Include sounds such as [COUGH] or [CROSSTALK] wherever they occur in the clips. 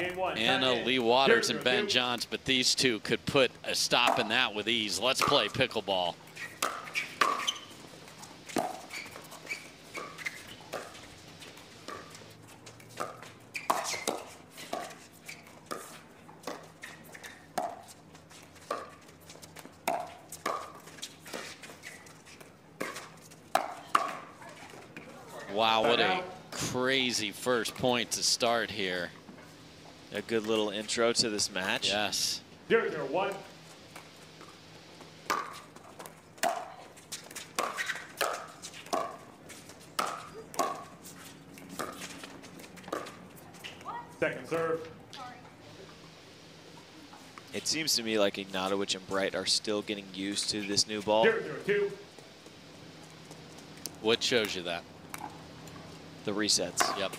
Anna uh, Leigh. Waters and Ben. Johns, but these two could put a stop in that with ease. Let's play pickleball. Wow, what a crazy first point to start here. A good little intro to this match. Yes. Zero, zero, one. Second serve. It seems to me like Ignatowich and Bright are still getting used to this new ball. Zero, zero, two. What shows you that? The resets. Yep.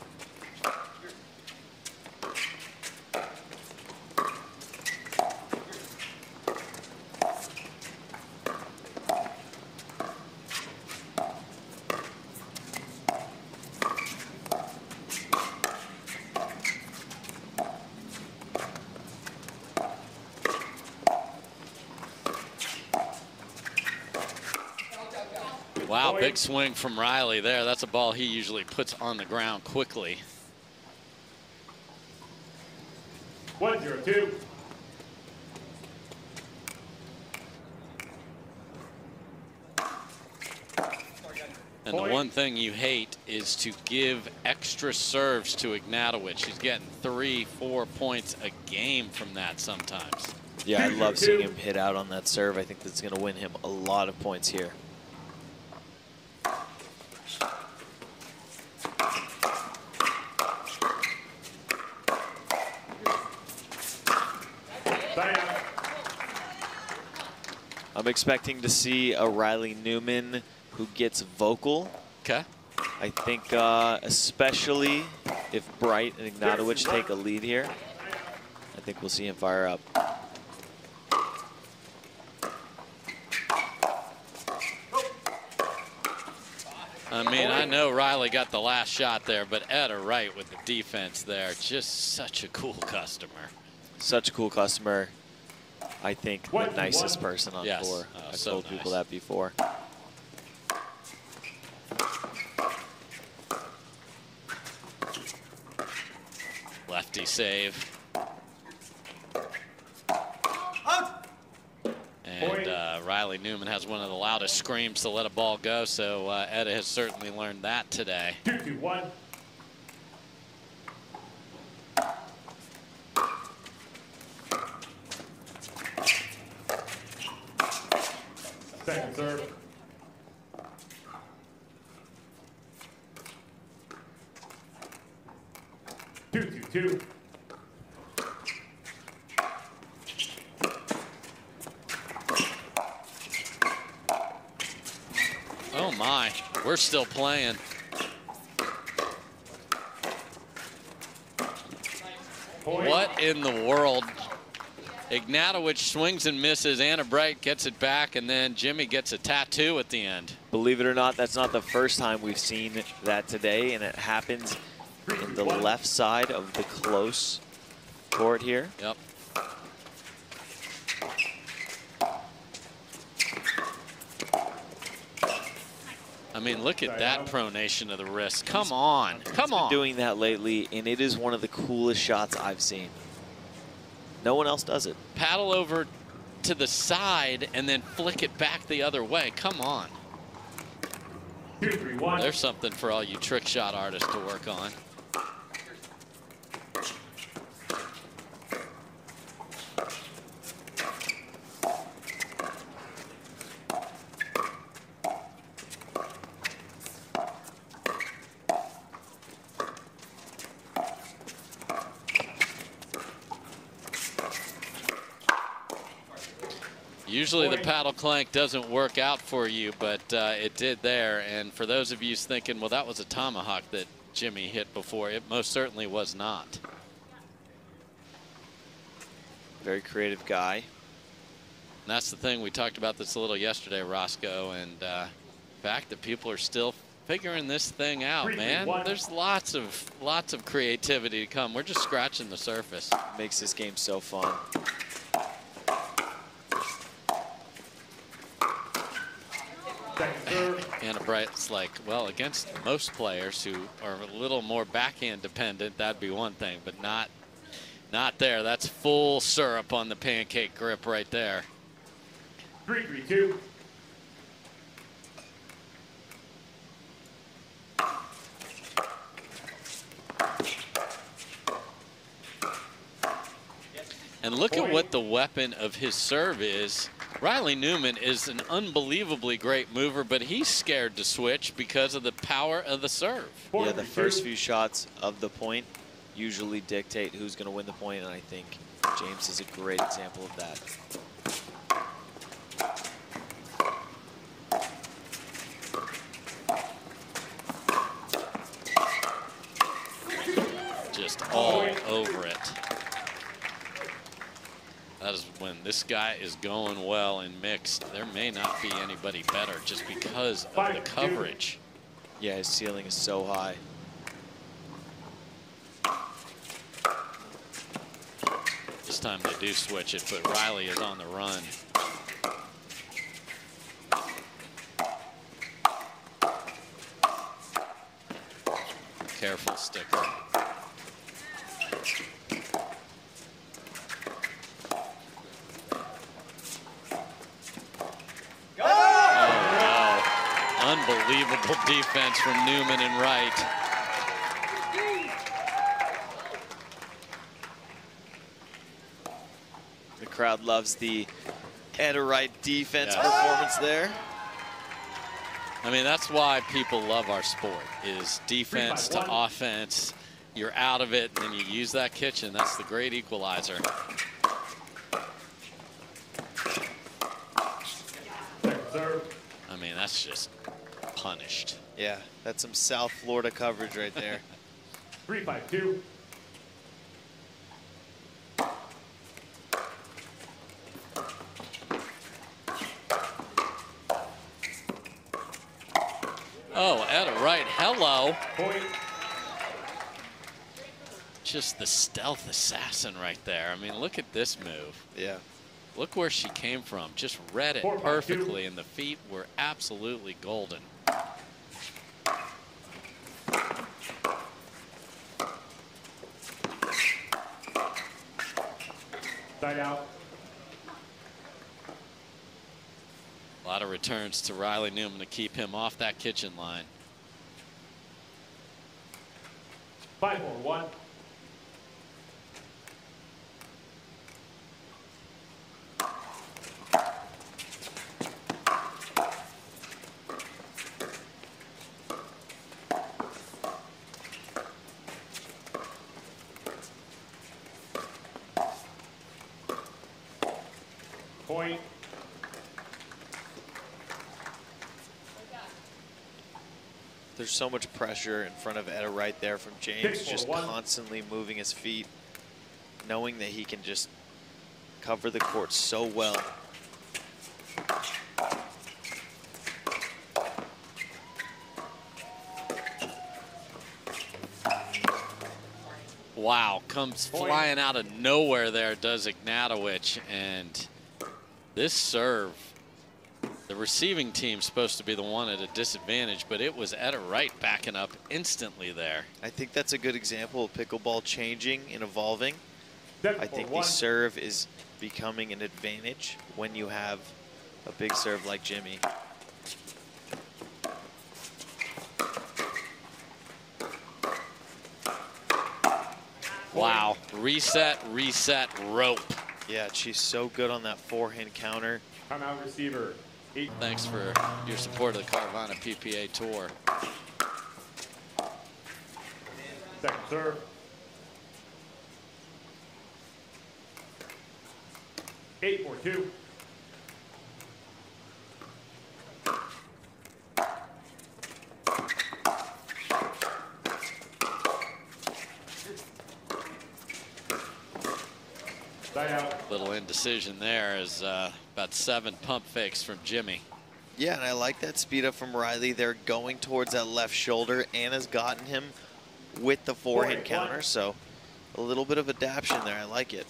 Wow, big swing from Riley there. That's a ball he usually puts on the ground quickly. One, zero, two. And the one thing you hate is to give extra serves to Ignatowich. He's getting three, four points a game from that sometimes. Yeah, I love seeing him hit out on that serve. I think that's going to win him a lot of points here. I'm expecting to see a Riley Newman who gets vocal. Okay. I think uh, especially if Bright and Ignatowich take a lead here, I think we'll see him fire up. I mean, I know Riley got the last shot there, but Etta Wright with the defense there. Just such a cool customer. Such a cool customer. I think the One, nicest one. person on Yes. tour. Oh, I've so told people that before. Lefty save. And uh, Riley Newman has one of the loudest screams to let a ball go, so uh, Etta has certainly learned that today. Two, two, one. Second serve. Two, two, two. Oh my, we're still playing. What in the world? Ignatowich swings and misses. Anna Bright gets it back, and then Jimmy gets a tattoo at the end. Believe it or not, that's not the first time we've seen that today, and it happens in the left side of the close court here. Yep. I mean, look at that pronation of the wrist. Come on. Come on. doing that lately, and it is one of the coolest shots I've seen. No one else does it. Paddle over to the side and then flick it back the other way. Come on. Two, three, one. There's something for all you trick shot artists to work on. Usually the paddle clank doesn't work out for you, but uh, it did there. And for those of you thinking, well, that was a tomahawk that Jimmy hit before, it most certainly was not. Very creative guy. And that's the thing. We talked about this a little yesterday, Roscoe, and uh, the fact that people are still figuring this thing out, Three, three, man. one. There's lots of lots of creativity to come. We're just scratching the surface. Makes this game so fun. Anna Bright's like, well, against most players who are a little more backhand dependent, that'd be one thing, but not not there. That's full syrup on the pancake grip right there. Three, three, two. And look at what the weapon of his serve is. Riley Newman is an unbelievably great mover, but he's scared to switch because of the power of the serve. Yeah, the first few shots of the point usually dictate who's going to win the point, and I think James is a great example of that. just all over it. That is when this guy is going well and mixed. There may not be anybody better just because of the coverage. Yeah, his ceiling is so high. This time they do switch it, but Riley is on the run. Careful, sticker. Oh, wow. Unbelievable defense from Newman and Wright. The crowd loves the Etta Wright defense Yeah. performance there. I mean, that's why people love our sport, is defense to offense. You're out of it, and you use that kitchen. That's the great equalizer. I mean, that's just punished. Yeah, that's some South Florida coverage right there. [LAUGHS] Three, five, two. Oh, Etta Wright. hello. Point. Just the stealth assassin right there. I mean, look at this move. yeah. Look where she came from. Just read it Four, five, two. perfectly, and the feet were absolutely golden. Side out. A lot of returns to Riley Newman to keep him off that kitchen line. Five, four, one. There's so much pressure in front of Etta right there from James, just one. constantly moving his feet, knowing that he can just cover the court so well. Wow, comes Point. flying out of nowhere there, does Ignatowich. And this serve, the receiving team supposed to be the one at a disadvantage, but it was at Etta Wright backing up instantly there. I think that's a good example of pickleball changing and evolving. Seven, I think the one. serve is becoming an advantage when you have a big serve like Jimmy. Wow, reset, reset, rope. Yeah, she's so good on that forehand counter. Timeout receiver. Thanks for your support of the Carvana PPA Tour. Second serve. Eight, four, two. Side out. Little indecision there is uh, about seven pump fakes from Jimmy. Yeah, and I like that speed up from Riley. They're going towards that left shoulder. Anna's gotten him with the forehand Forehand counter, so a little bit of adaption there. I like it.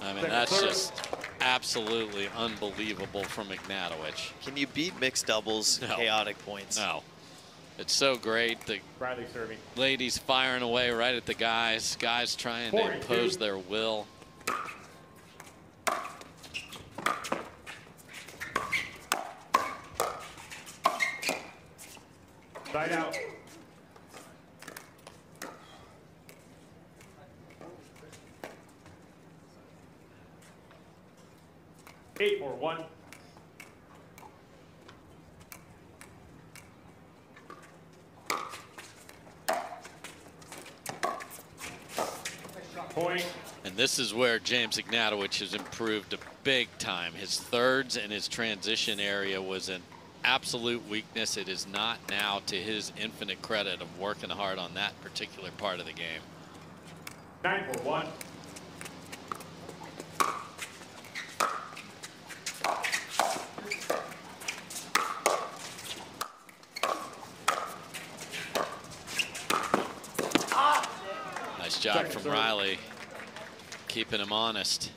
I mean, Second that's serve. just absolutely unbelievable from Ignatowich. Can you beat mixed doubles No. chaotic points? No. It's so great. The Riley serving. ladies firing away right at the guys. Guys trying to Four and impose two. their will. Side out. Eight, four, one. Point. And this where James Ignatowich has improved a big time. His thirds and his transition area was an absolute weakness. It is not now to his infinite credit of working hard on that particular part of the game. Nine, four, one. Nice job Second from serve. Riley, keeping him honest.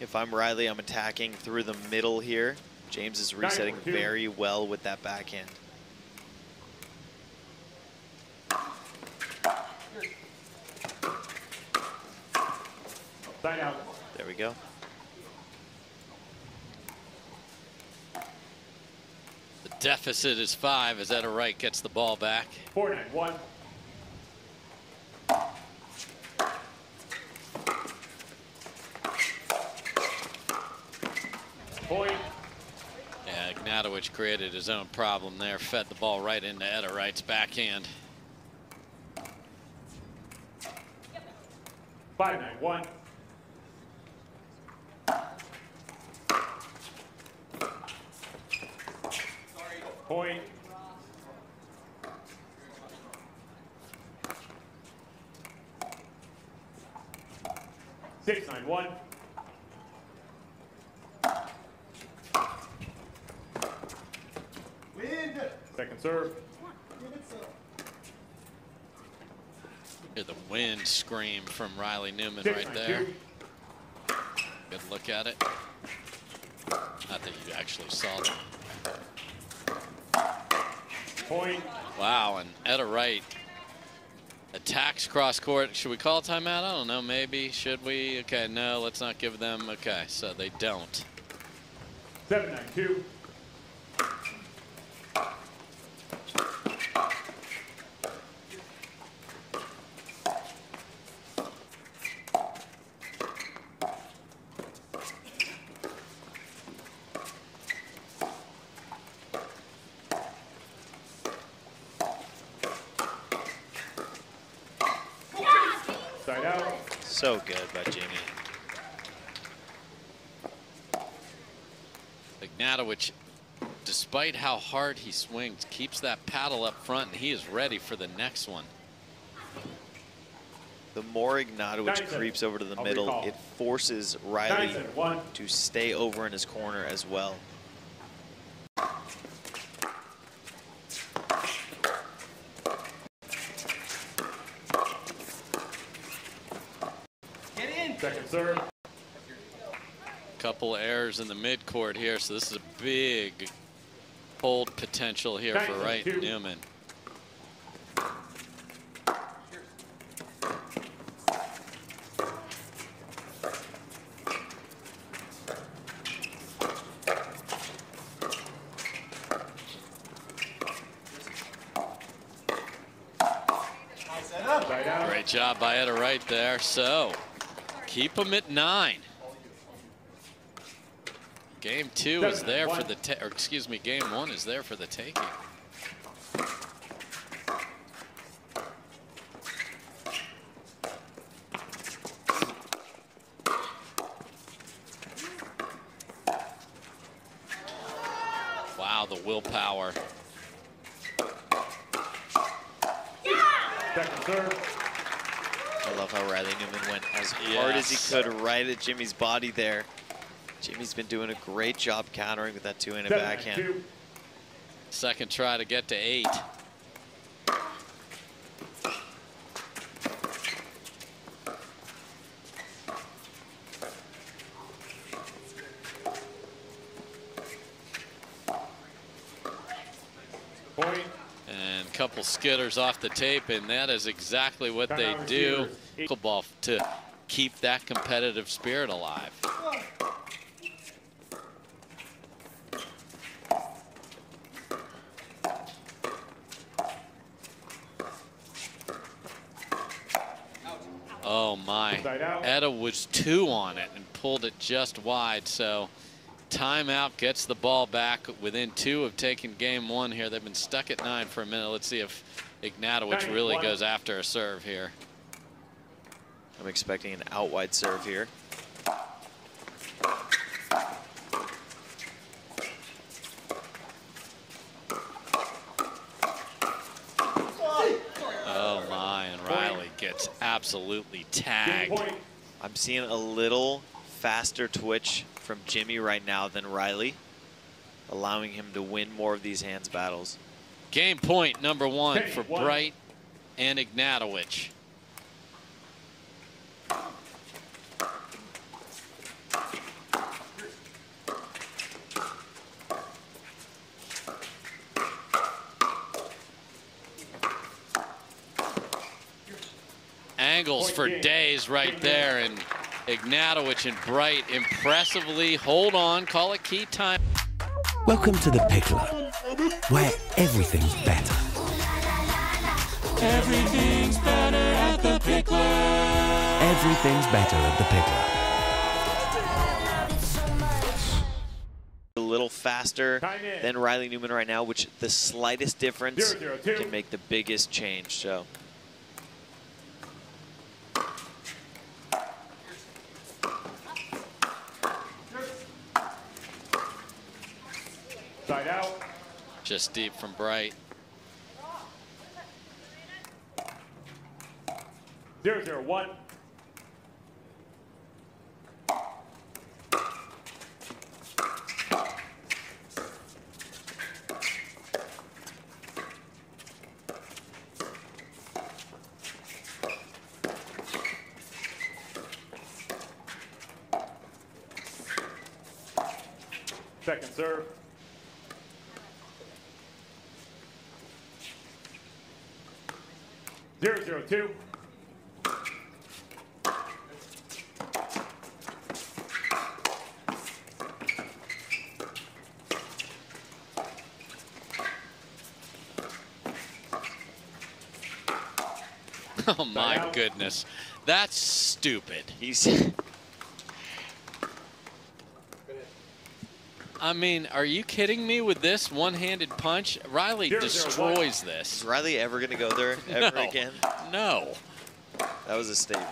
If I'm Riley, I'm attacking through the middle here. James is resetting very well with that backhand. Side. There we go. The deficit is five as Etta Wright gets the ball back. Four, nine, one. Point. Yeah, Created his own problem there, fed the ball right into Etta Wright's backhand. Five, nine, one. Point. Six, nine, one. Second serve. Hear the wind scream from Riley Newman Six, right there. two. Good look at it. Not that you actually saw that. Point. Wow, and Etta Wright attacks cross court. Should we call a timeout? I don't know, maybe. Should we? Okay, no, let's not give them. Okay, so they don't. Seven, nine, two. Side out. So good by Jamie. Ignatowich, despite how hard he swings, keeps that paddle up front, and he is ready for the next one. The more Ignatowich creeps over to the I'll middle, recall. it forces Riley seven, one. to stay over in his corner as well. Second serve. Couple errors in the midcourt here, so this is a big hold potential here for Wright two. Newman. Great job by Etta Wright there. So keep them at nine. Game two is Seven, there for the, ta- or excuse me, game one is there for the taking. Wow, the willpower. Second serve. I love how Riley Newman went as hard as he could right at Jimmy's body there. Jimmy's been doing a great job countering with that two-handed Seven backhand. two. Second try to get to eight. And a couple skitters off the tape, and that is exactly what they do. receivers. Pickleball to keep that competitive spirit alive. Oh my. Side out. Etta was two on it and pulled it just wide. So timeout gets the ball back within two of taking game one here. They've been stuck at nine for a minute. Let's see if Ignatowich really goes after a serve here. I'm expecting an out wide serve here. Oh my, and Riley gets absolutely Game tagged. I'm seeing a little faster twitch from Jimmy right now than Riley, allowing him to win more of these hands battles. Game point number one Hey, for one. Bright and Ignatowich. Angles Point for days right there, and Ignatowich and Bright impressively hold on, call it key time. Welcome to the Picklr, where everything's better. Everything's better at the Picklr. Everything's better at the Picklr. A little faster than Riley Newman right now, which the slightest difference Zero, zero, two. can make the biggest change. So Side out. Just deep from Bright. Zero zero one. Second serve. Zero zero two. [LAUGHS] Oh my out. goodness. That's stupid. he's [LAUGHS] I mean, are you kidding me with this one-handed punch? Riley Zero, zero, one. destroys is this. Is Riley ever going to go there ever [LAUGHS] no. again? No. That was a statement.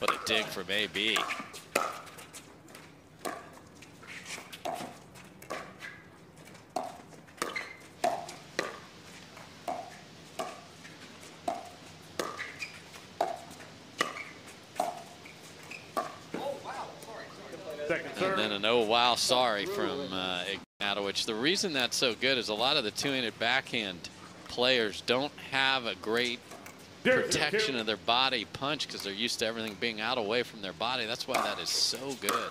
What a dig from AB. And then an oh wow sorry from uh, Ignatowich. The reason that's so good is a lot of the two-handed backhand players don't have a great protection of their body punch because they're used to everything being out away from their body. That's why that is so good.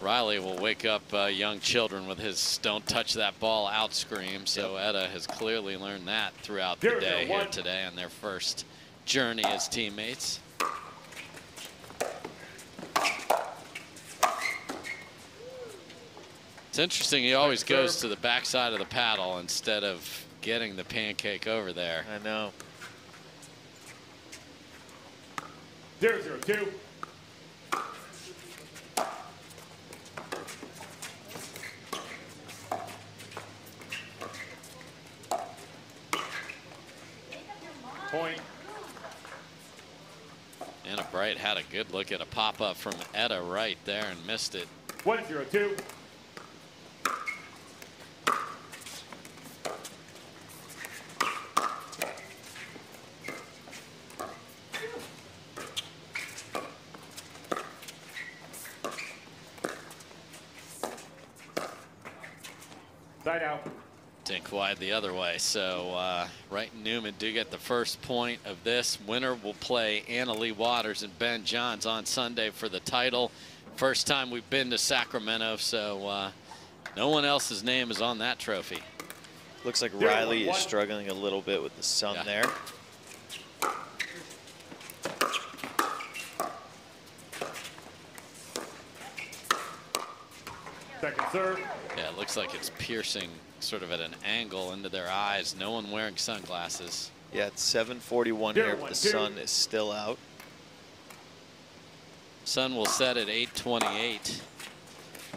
Riley will wake up uh, young children with his "Don't touch that ball" out scream. So Etta has clearly learned that throughout the day here today on their first journey as teammates. Interesting. He always goes to the backside of the paddle instead of getting the pancake over there. I know. Zero zero two. Point. Anna Bright had a good look at a pop-up from Etta right there and missed it. One zero two. Side out. Dink wide the other way. So uh, Wright and Newman do get the first point of this. Winner will play Anna Leigh Waters and Ben Johns on Sunday for the title. First time we've been to Sacramento, so uh, no one else's name is on that trophy. Looks like Riley is struggling a little bit with the sun Yeah. there. Second. Yeah, it looks like it's piercing sort of at an angle into their eyes. No one wearing sunglasses. Yeah, it's 7:41 here, but the sun is still out. Sun will set at 828.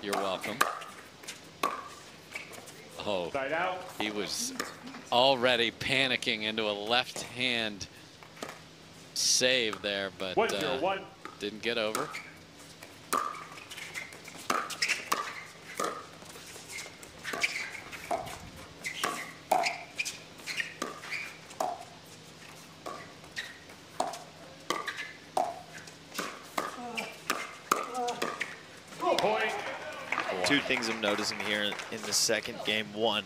You're welcome. Oh, he was already panicking into a left hand save there, but uh, didn't get over. Point. Two things I'm noticing here in the second game. One,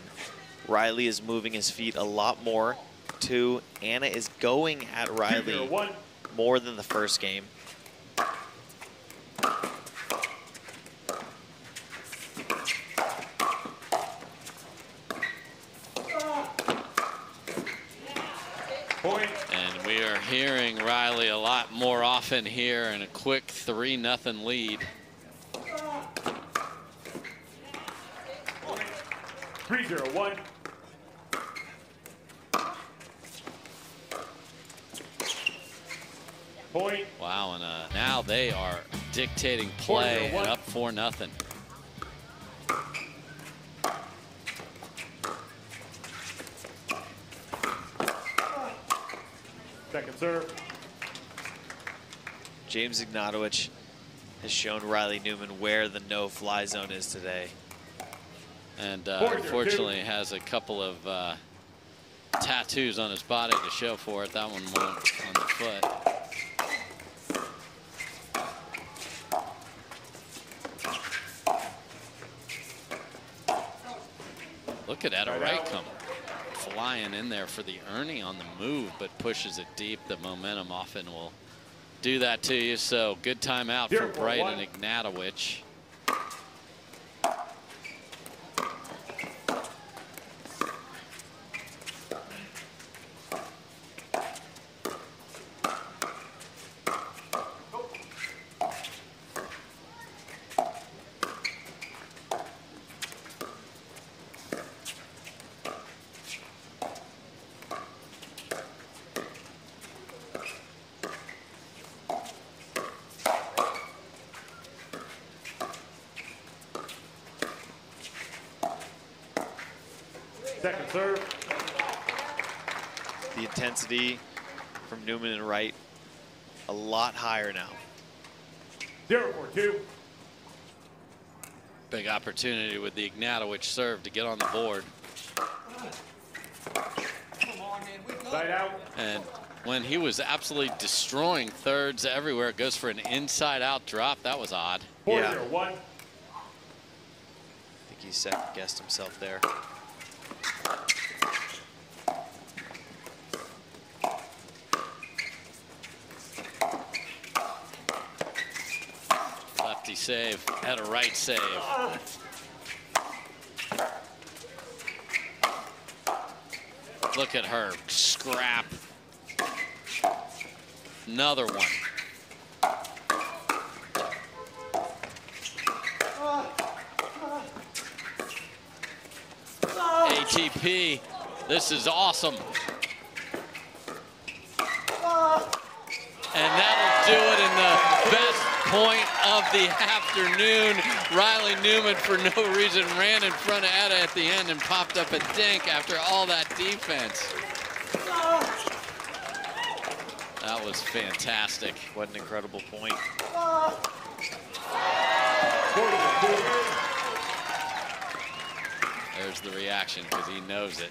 Riley is moving his feet a lot more. Two, Anna is going at Riley more than the first game. And we are hearing Riley a lot more often here in a quick 3 nothing lead. Three zero one. Point. Wow, and uh, now they are dictating play and up 4 nothing. Second serve. James Ignatowich has shown Riley Newman where the no-fly zone is today. And uh, Four zero two. unfortunately has a couple of uh, tattoos on his body to show for it. That one won't on the foot. Look at Etta Right Wright come flying in there for the Erne on the move, but pushes it deep. The momentum often will do that to you. So good timeout for for Bright one. and Ignatowich. Second serve. The intensity from Newman and Wright a lot higher now. Zero four two. Big opportunity with the Ignatowich serve to get on the board. Side out. And when he was absolutely destroying thirds everywhere, it goes for an inside out drop. That was odd. Four Yeah. zero one. I think he second guessed himself there. Lefty save, had a right save. Look at her scrap. Another one. ATP, this is awesome. And that'll do it in the best point of the [LAUGHS] afternoon. Riley Newman, for no reason, ran in front of Etta at the end and popped up a dink after all that defense. That was fantastic. What an incredible point. 40 to 2. There's the reaction because he knows it.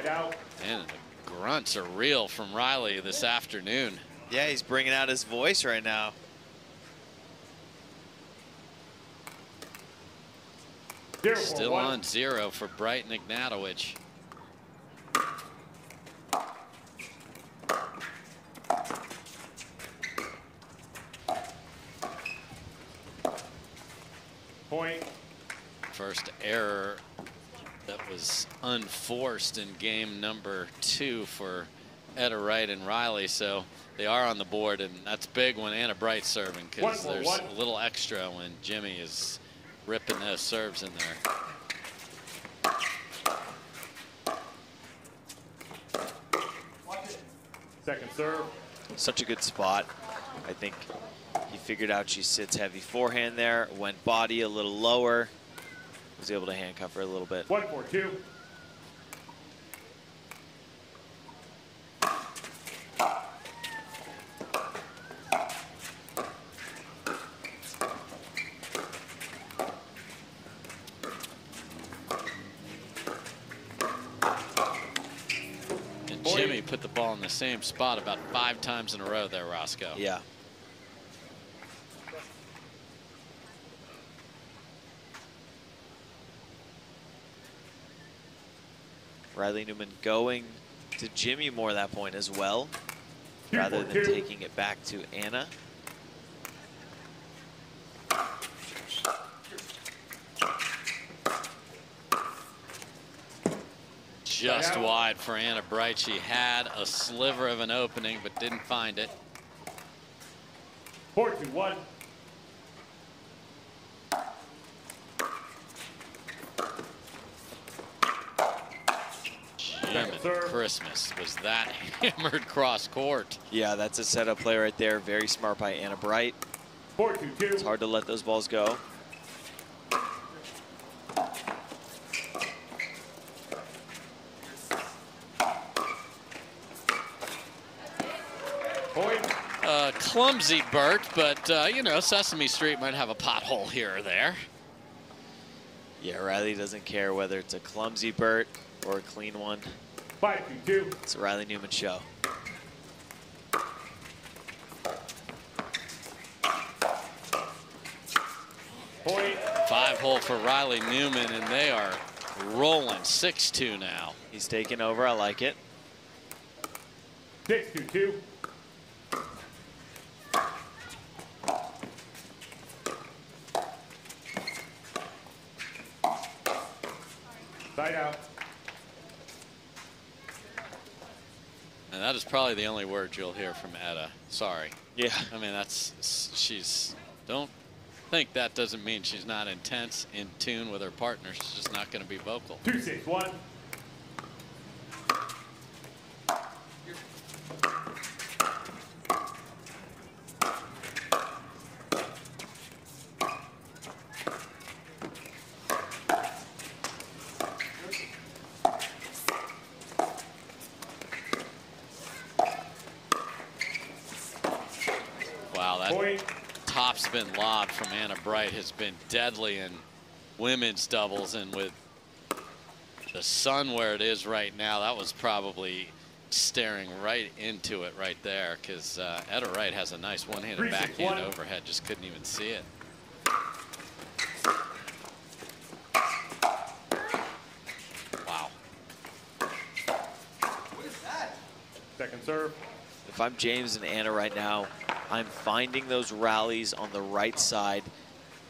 Side out. And the grunts are real from Riley this afternoon. Yeah, he's bringing out his voice right now. Still on zero for Brighton Ignatowich. Point. First error that was unforced in game number two for Etta Wright and Riley. So they are on the board, and that's big when Anna Bright serving because there's one. a little extra when Jimmy is ripping those serves in there. Second serve. Such a good spot. I think he figured out she sits heavy forehand there, went body a little lower, was able to handcuff her a little bit. One for two. And Boy. Jimmy put the ball in the same spot about five times in a row there, Roscoe. Yeah. Riley Newman going to Jimmy more at that point as well, rather than taking it back to Anna. Just out. wide for Anna Bright. She had a sliver of an opening, but didn't find it. Four to one. Jim. Christmas was that [LAUGHS] hammered cross court. Yeah, that's a setup play right there. Very smart by Anna Bright. Four. It's hard to let those balls go. clumsy, Bert, but, uh, you know, Sesame Street might have a pothole here or there. Yeah, Riley doesn't care whether it's a clumsy Bert or a clean one. Five, two. It's a Riley Newman show. Point. Five hole for Riley Newman, and they are rolling 6-2 now. He's taking over. I like it. 6-2-2. Probably the only word you'll hear from Etta. Sorry. Yeah. I mean, that's, she's, don't think that doesn't mean she's not intense, in tune with her partner. She's just not going to be vocal. Two six one. Wow, that Point. top spin lob from Anna Bright has been deadly in women's doubles. And with the sun where it is right now, that was probably staring right into it right there because uh, Etta Wright has a nice one-handed backhand one. overhead. Just couldn't even see it. Wow. Second serve. If I'm James and Anna right now, I'm finding those rallies on the right side.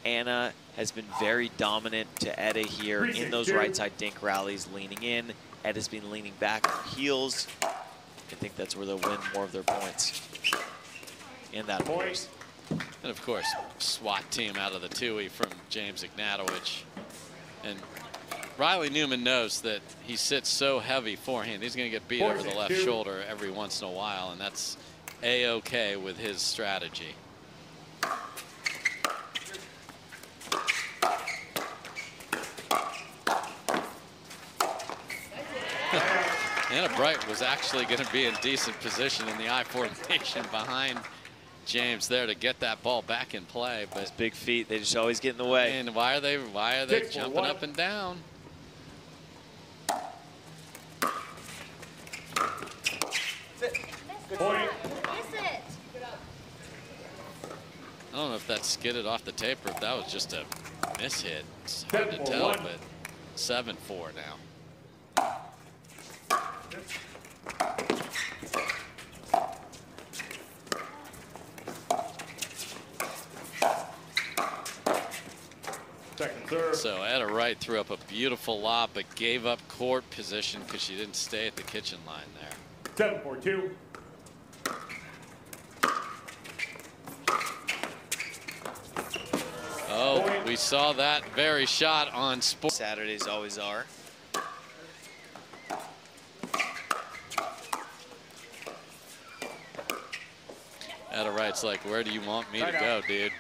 Anna has been very dominant to Etta here in those right side dink rallies, leaning in. Etta's been leaning back on heels. I think that's where they'll win more of their points in that Point. course. And of course, SWAT team out of the Tui from James Ignatowich. And Riley Newman knows that he sits so heavy forehand. He's going to get beat Four, over the left two. shoulder every once in a while, and that's a-okay with his strategy. [LAUGHS] Anna Bright was actually going to be in decent position in the I formation [LAUGHS] behind James there to get that ball back in play. But Those big feet, they just always get in the way. And why are they? Why are they jumping one. up and down? I don't know if that skidded off the tape or if that was just a mishit. It's hard to tell, one. but 7-4 now. So Etta Wright threw up a beautiful lob, but gave up court position because she didn't stay at the kitchen line there. 7-4-2. Oh, we saw that very shot on sports. Saturdays always are. Etta Wright's like, where do you want me to go, dude?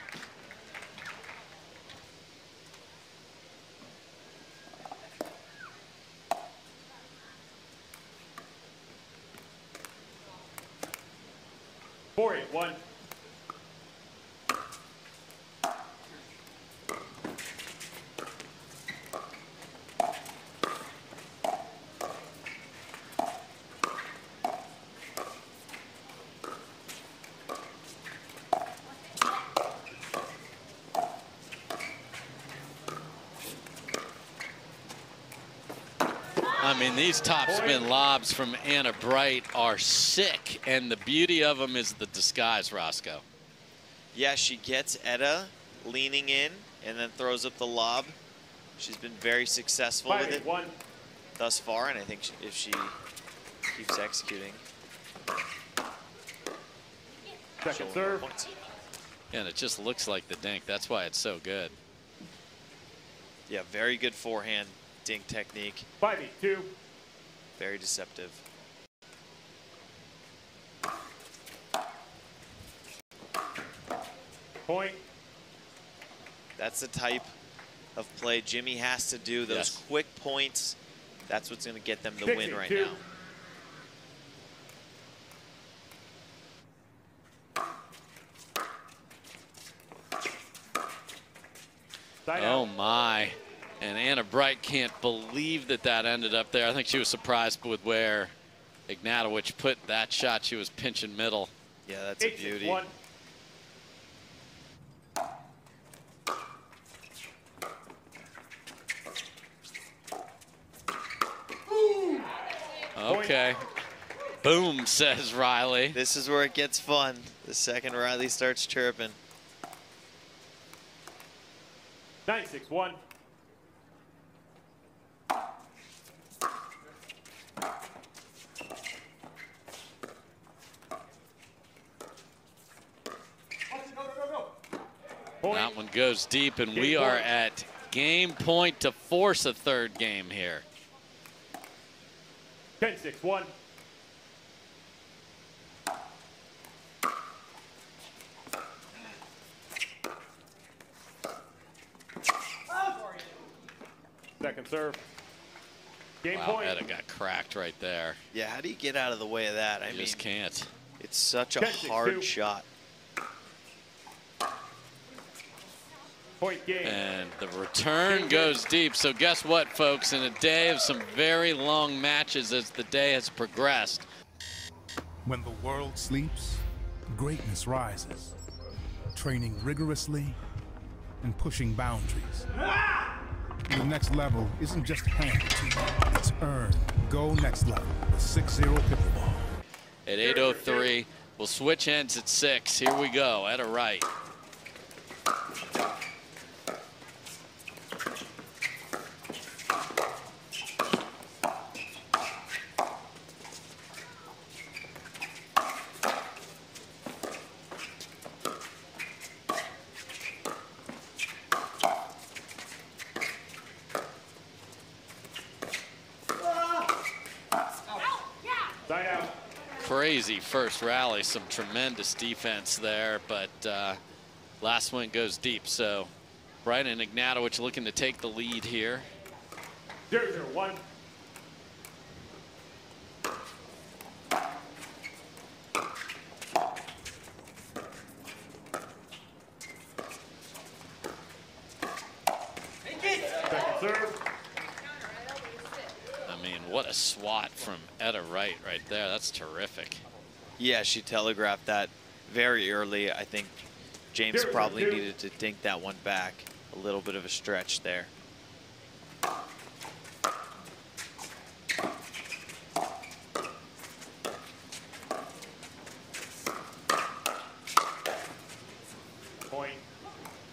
Four eight one. Mean, these top spin lobs from Anna Bright are sick, and the beauty of them is the disguise, Roscoe. Yeah, she gets Etta leaning in and then throws up the lob. She's been very successful Five with it one. thus far, and I think she, if she keeps executing, Second win serve. points. And it just looks like the dink. That's why it's so good. Yeah, very good forehand dink technique. Five eight two. Very deceptive. Point. That's the type of play Jimmy has to do. Those Yes. quick points. That's what's going to get them the Six win eight right two. now. Oh my. And Bright can't believe that that ended up there. I think she was surprised with where Ignatowich put that shot. She was pinching middle. Yeah, that's a Eight six beauty. one. Okay. Boom, says Riley. This is where it gets fun. The second Riley starts chirping. Nine six one. Point. That one goes deep, and we Game are point. at game point to force a third game here. 10 6 1. Second serve. Game Wow, point. Etta got cracked right there. Yeah, how do you get out of the way of that? I You mean, just can't. it's such a Ten, six, two. hard shot. Point game. And the return goes deep. So guess what, folks? In a day of some very long matches as the day has progressed, When the world sleeps, greatness rises. Training rigorously and pushing boundaries. The next level isn't just handed to you, it's earned. Go next level with 6-0 pickleball. at 8.03, we'll switch ends at 6. Here we go, Etta Wright. Crazy first rally, some tremendous defense there, but uh, last one goes deep. So Brian and Ignatowich looking to take the lead here. 0 0 1. a swat from Etta Wright right there. That's terrific. Yeah, she telegraphed that very early. I think James Zero, probably two. needed to dink that one back. A little bit of a stretch there. Point.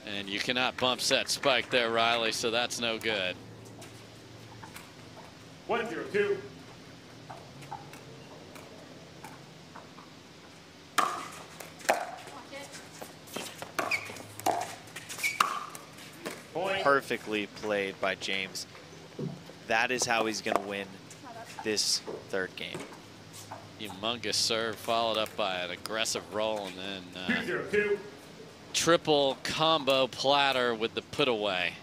And you cannot bump set spike there, Riley, so that's no good. One zero two. Point. Perfectly played by James. That is how he's going to win this third game. Humongous serve followed up by an aggressive roll and then Two uh, triple combo platter with the put away.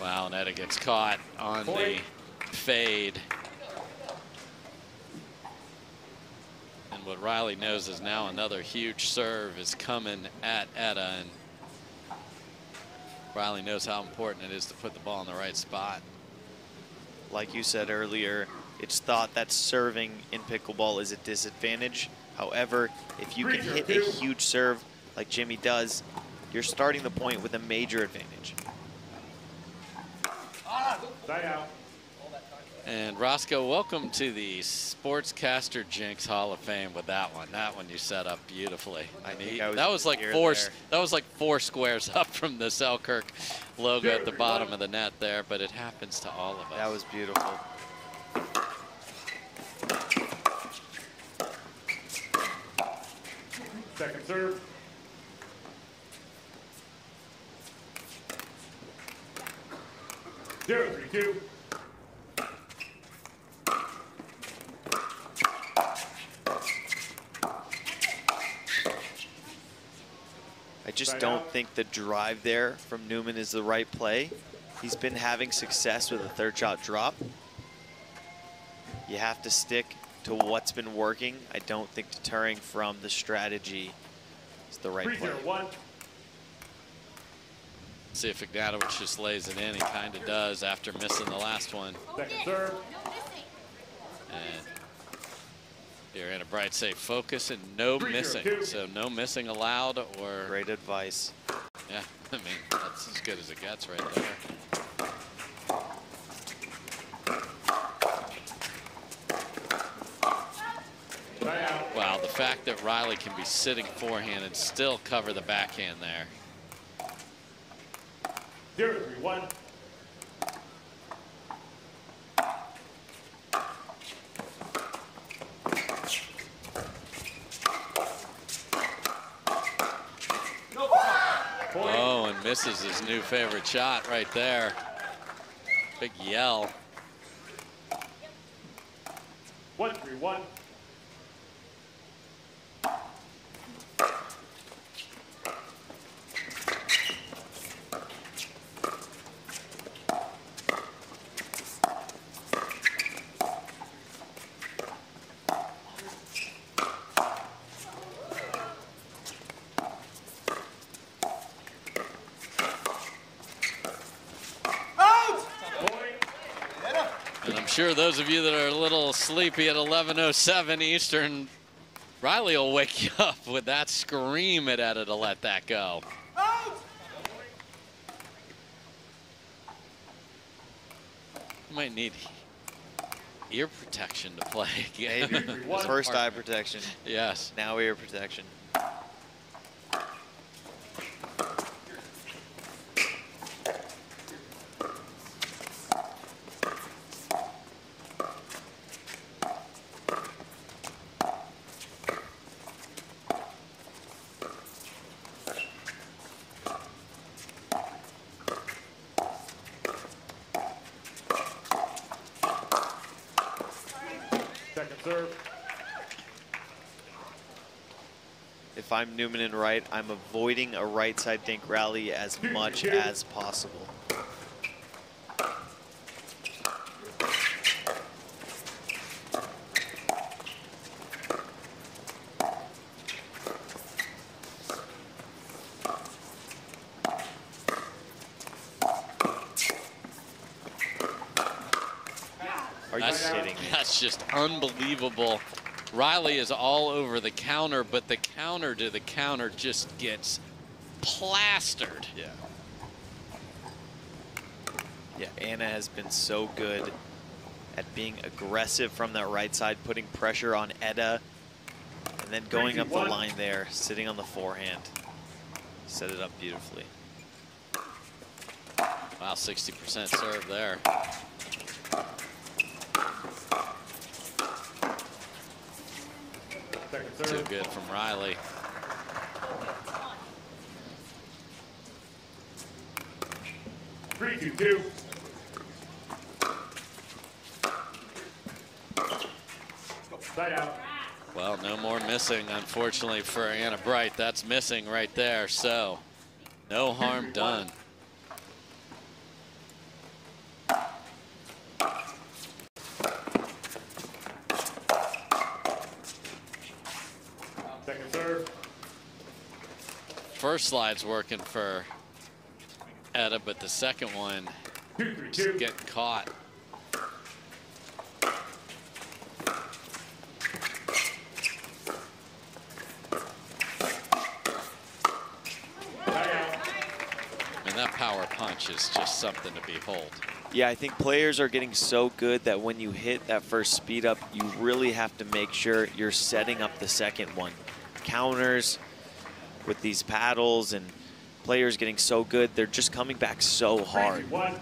Wow, and Etta gets caught on the fade. And what Riley knows is now another huge serve is coming at Etta. And Riley knows how important it is to put the ball in the right spot. Like you said earlier, it's thought that serving in pickleball is a disadvantage. However, if you can hit a huge serve like Jimmy does, you're starting the point with a major advantage. Side out. And Roscoe, welcome to the Sportscaster Jinx Hall of Fame with that one. That one you set up beautifully. I mean, think I was that was like four. there. That was like four squares [LAUGHS] up from the Selkirk logo at the bottom of the net there, but it happens to all of us. That was beautiful. Second serve. Zero three two. Just don't think the drive there from Newman is the right play. He's been having success with a third shot drop. You have to stick to what's been working. I don't think deterring from the strategy is the right Three play. zero one. See if Ignatowich just lays it in. He kind of does after missing the last one. Oh, Second serve. And you're in a bright, safe focus and no Three zero missing. two. So no missing allowed or Great advice. yeah. [LAUGHS] I mean that's as good as it gets right there. Wow, the fact that Riley can be sitting forehand and still cover the backhand there. Zero three one. Point. Oh, is his new favorite shot right there. Big yell. One three one. Point. And I'm sure those of you that are a little sleepy at 11.07 Eastern, Riley will wake you up with that scream at Etta to let that go. You might need ear protection to play. Maybe. [LAUGHS] First eye protection, yes. now ear protection. if I'm Newman and Wright, I'm avoiding a right side dink rally as much as possible. Are you that's, kidding me? [LAUGHS] That's just unbelievable. Riley is all over the counter, but the counter to the counter just gets plastered. Yeah. Yeah, Anna has been so good at being aggressive from that right side, putting pressure on Etta, and then going up the line there, sitting on the forehand. Set it up beautifully. Wow, 60% serve there. Too good from Riley. Three, two, two. Side out. Well, no more missing, unfortunately, for Anna Bright. That's missing right there, so no harm done. First slide's working for Etta, but the second one just getting caught. Mean, that power punch is just something to behold. Yeah, I think players are getting so good that when you hit that first speed up, you really have to make sure you're setting up the second one. Counters with these paddles and players getting so good, they're just coming back so hard. two, one.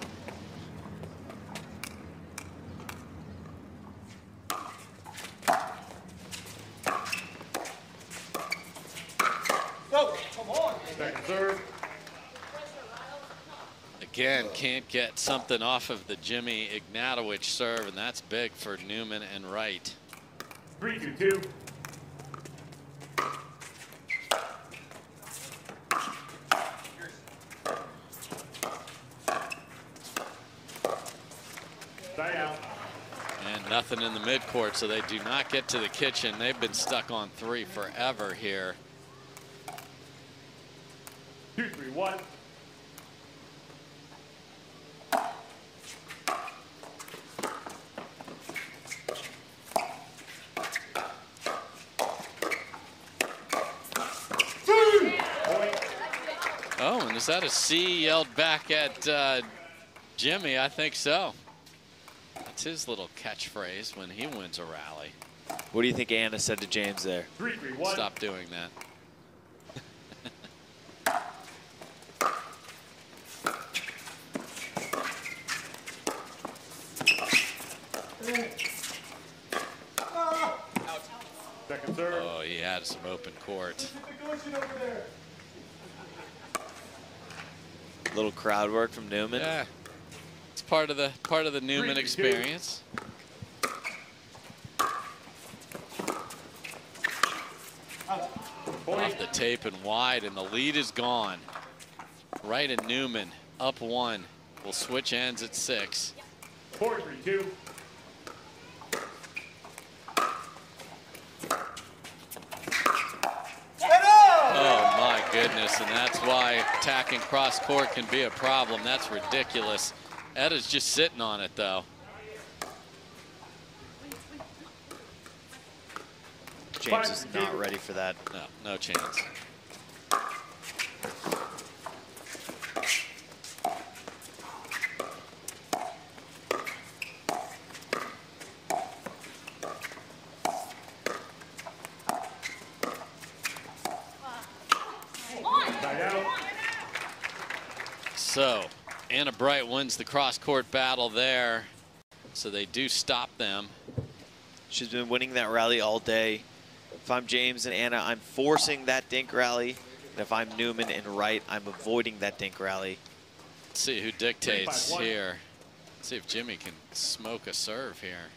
Second serve. Again, can't get something off of the Jimmy Ignatowich serve, and that's big for Newman and Wright. Three, two, two. Side out. In the midcourt, so they do not get to the kitchen. They've been stuck on three forever here. Two, three, one. Oh, and is that a C yelled back at uh, Jimmy? I think so. That's his little catchphrase when he wins a rally. What do you think Anna said to James there? Three, three, one. Stop doing that. Oh, he had some open court. Little crowd work from Newman. Yeah, it's part of the part of the Newman experience. Off the tape and wide, and the lead is gone. Wright and Newman up one. We'll switch ends at six. Four, three, two. Oh my goodness, and that's why attacking cross court can be a problem. That's ridiculous. Etta's just sitting on it though. James is not ready for that. No, no chance. Side out. So, Anna Bright wins the cross court battle there. So they do stop them. She's been winning that rally all day. If I'm James and Anna, I'm forcing that dink rally. And if I'm Newman and Wright, I'm avoiding that dink rally. Let's see who dictates here. Let's see if Jimmy can smoke a serve here.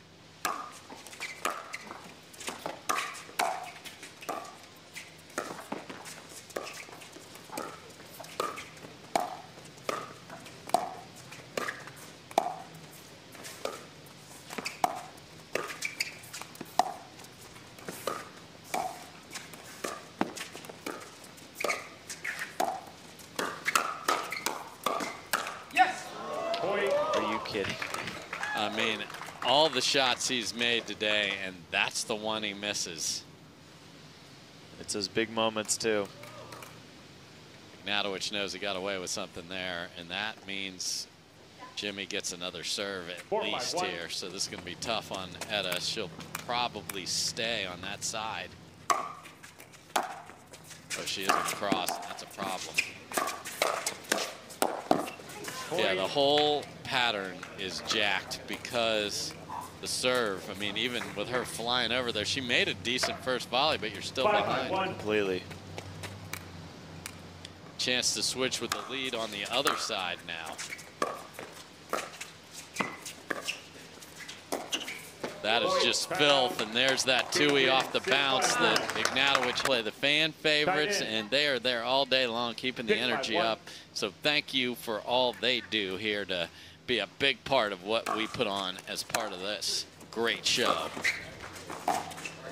Are you kidding? I mean, all the shots he's made today, and that's the one he misses. It's those big moments too. Ignatowich knows he got away with something there, and that means Jimmy gets another serve at Four, least here. So this is going to be tough on Etta. She'll probably stay on that side. But she isn't cross. That's a problem. Yeah, the whole pattern is jacked because the serve. I mean, even with her flying over there, she made a decent first volley, but you're still Five, five, behind. one. Completely. Chance to switch with the lead on the other side now. That is just filth, and there's that Tui off the bounce that Ignatowich play the fan favorites, and they are there all day long keeping the energy up. So thank you for all they do here to be a big part of what we put on as part of this great show.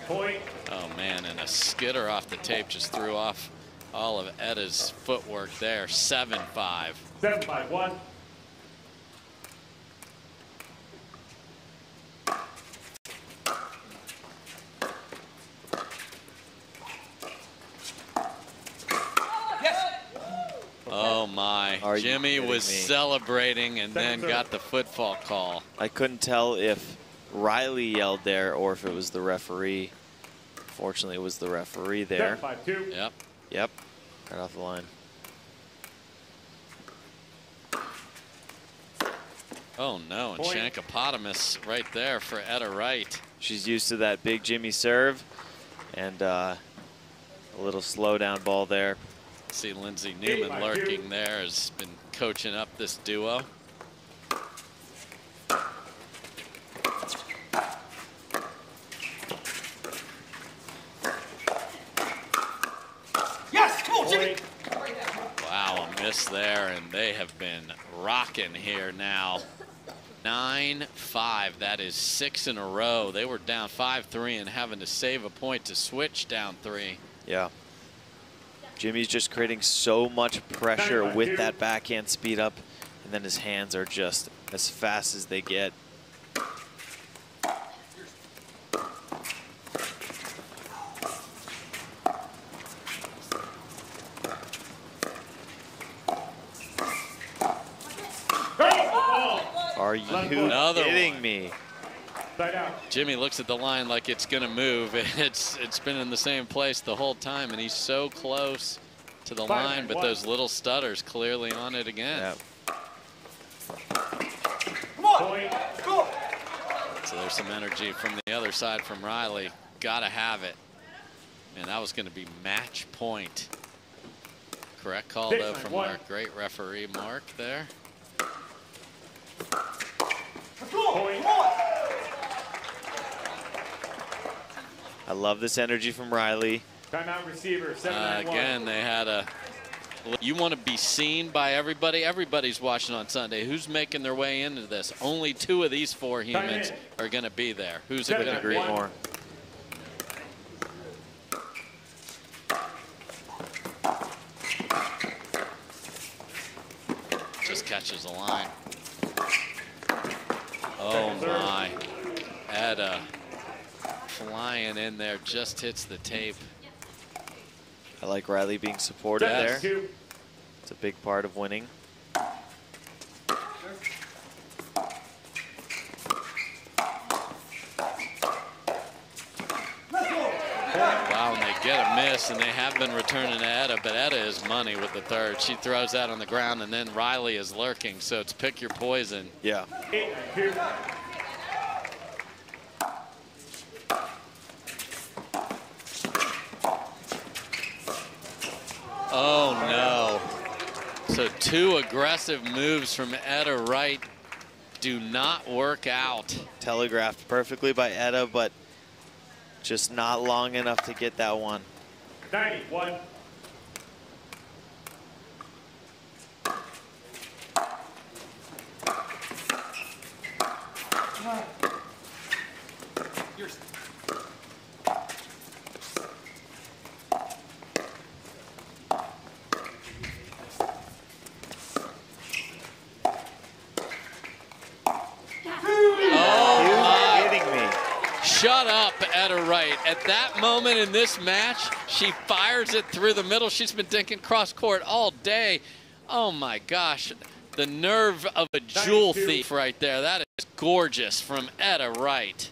Point. Oh man, and a skitter off the tape just threw off all of Etta's footwork there. 7-5. Seven, five, one. Oh [LAUGHS] my. Are Jimmy was me? celebrating and then Second got the footfall call. I couldn't tell if Riley yelled there or if it was the referee. Fortunately, it was the referee there. Seven, five, two. Yep. Yep, right off the line. Oh no, and Point. Shankopotamus right there for Etta Wright. She's used to that big Jimmy serve and uh, a little slow down ball there. See Lindsey Newman by two. lurking there, has been coaching up this duo. Point. Wow, a miss there, and they have been rocking here now. 9-5, that is six in a row. They were down 5-3 and having to save a point to switch down three. Yeah. Jimmy's just creating so much pressure with that backhand speed up, and then his hands are just as fast as they get. Are you Another kidding one. me? Side out. Jimmy looks at the line like it's gonna move. [LAUGHS] It's it's been in the same place the whole time, and he's so close to the Five line, but one. those little stutters clearly on it again. Yeah. Point. So there's some energy from the other side from Riley. Gotta have it. And that was gonna be match point. Correct call Six though from one. our great referee Mark there. Point. I love this energy from Riley. Timeout receiver. Seven, Uh, nine, again, they had a. You want to be seen by everybody. Everybody's watching on Sunday. Who's making their way into this? Only two of these four humans are going to be there. Who's it going to be? agree one. more. Just catches the line. Oh my. Etta flying in there, just hits the tape. I like Riley being supportive Seven, there. It's a big part of winning. Wow, and they get a miss, and they have been returning to Etta, but Etta is money with the third. She throws that on the ground, and then Riley is lurking, so it's pick your poison. Yeah. Eight, nine, two. Oh no. So two aggressive moves from Etta Wright do not work out. Telegraphed perfectly by Etta, but just not long enough to get that one. 91. Oh up Etta Wright. At that moment in this match, she fires it through the middle. She's been thinking cross court all day. Oh my gosh, the nerve of a jewel 92. thief right there. That is gorgeous from Etta Wright.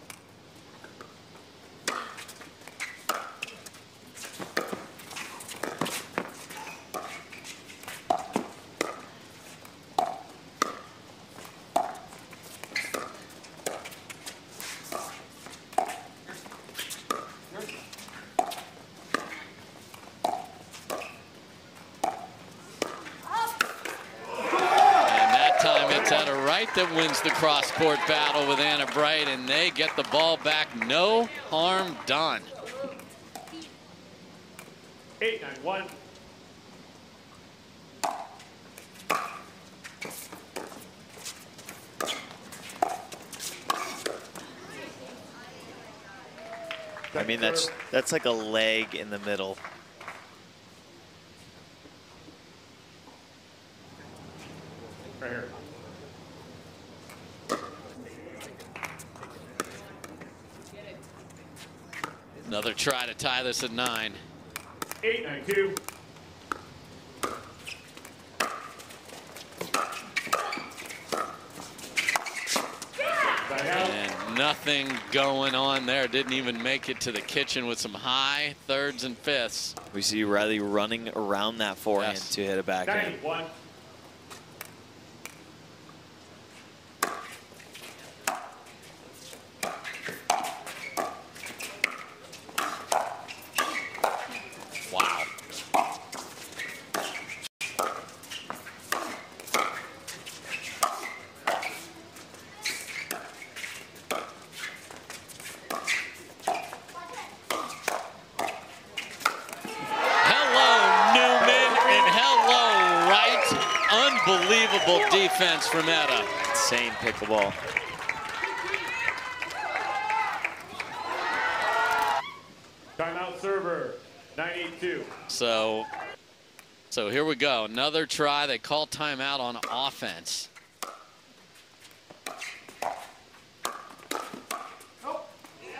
And that time it's Etta Wright that wins the cross-court battle with Anna Bright, and they get the ball back. No harm done. Eight, nine, one. I mean, that's that's like a leg in the middle. Another try to tie this at nine. Eight, nine, two. And nothing going on there. Didn't even make it to the kitchen with some high thirds and fifths. We see Riley running around that forehand yes. to hit a backhand. 91. Defense from Etta. Insane pickleball. Timeout server. Nine, eight, two. So, so here we go. Another try. They call timeout on offense.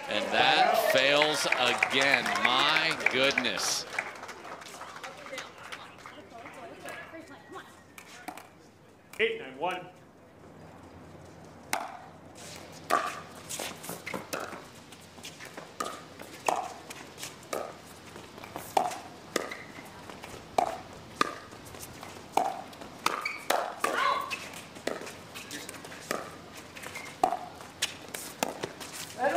And that fails again. My goodness. Eight, nine, one. Point. And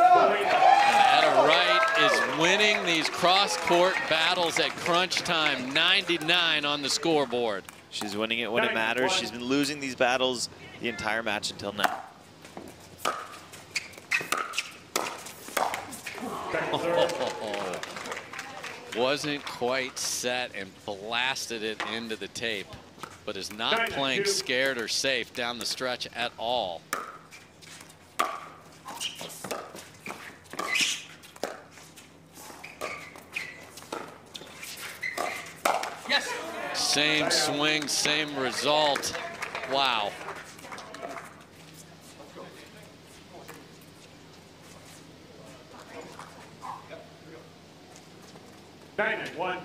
Etta Wright is winning these cross-court battles at crunch time. 99 on the scoreboard. She's winning it when it matters. She's been losing these battles the entire match until now. Oh, [LAUGHS] wasn't quite set and blasted it into the tape, but is not playing scared or safe down the stretch at all. Same swing, same result. Wow. Nine, nine, one.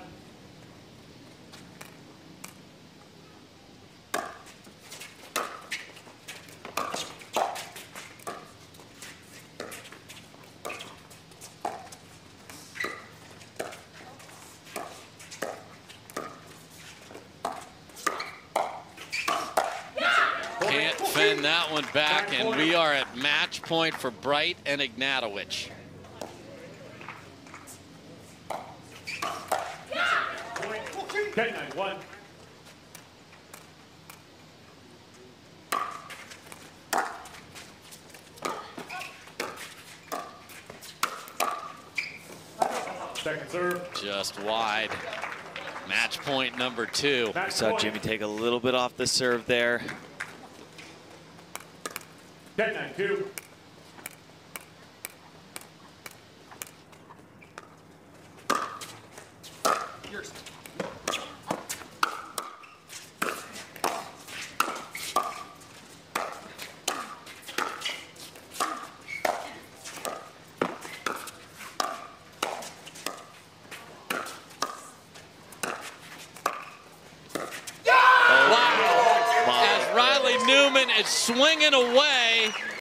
Can't fend that one back, and we are at match point for Bright and Ignatowich. Second serve. Just wide. Match point number two. Match Saw point. Jimmy take a little bit off the serve there.